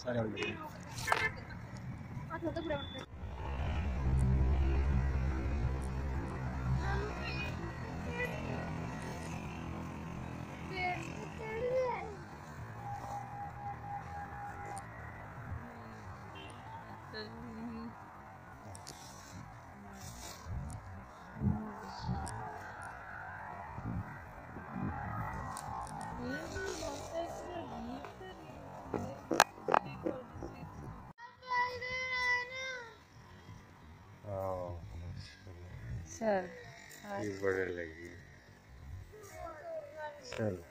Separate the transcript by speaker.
Speaker 1: सारे Thank you.
Speaker 2: Sir
Speaker 1: ये बड़े लगी। चल।